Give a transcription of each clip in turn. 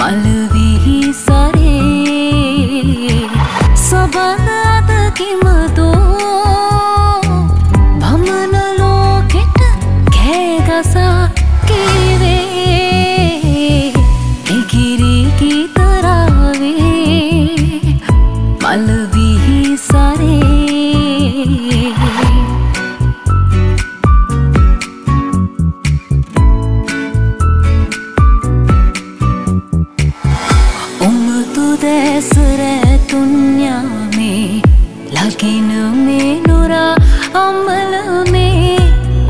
මලවිහි සරේ. සබඳ අදකිමදෝ බමන ලෝකෙට කෑගසා කිවේ. එකිරි ගීතරාවේ මලවිහි උදෙසර තුන්යාමේ ලකිනුමේ නොරා අම්මලමේ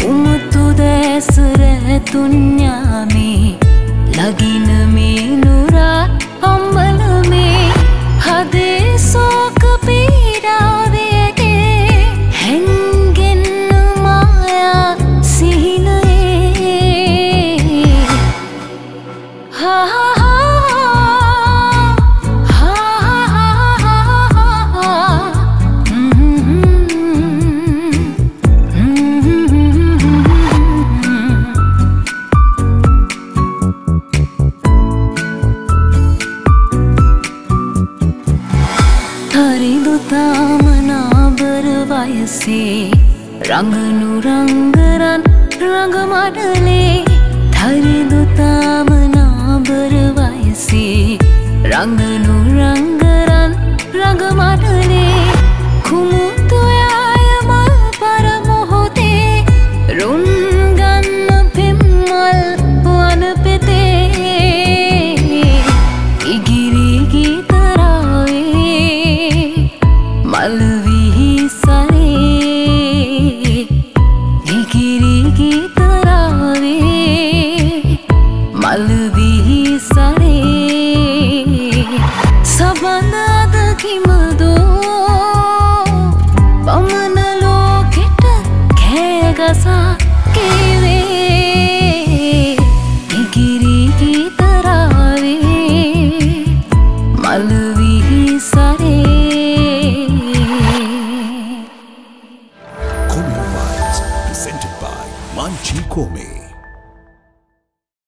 උමුතු දෙසර තුන්යාමේ ලගිනමේ නුරා අම්මලමේ හදේ සෝක පීඩාවයගේ හැන්ගෙන්න මායා සිහිනයේ හා හරිදු තාමනාබර වයසේ රඟනු රංගරන් රඟමඩලේ හරිදු තාමනාබර වයසේ රඟනු රංගරන් රඟමඩලේ කුමුතුයාය මල් පරමොහොතේ රුන්ගන්න පෙම්මල් වන පෙතේ ඉගිරි සබඳද කිමදෝ? පමණ ලෝකෙට කෑගසා කේවේ ඉගිරි ගීතරාවේ මල්විහි සරේ. Comic Vibes presented by Manchi Come.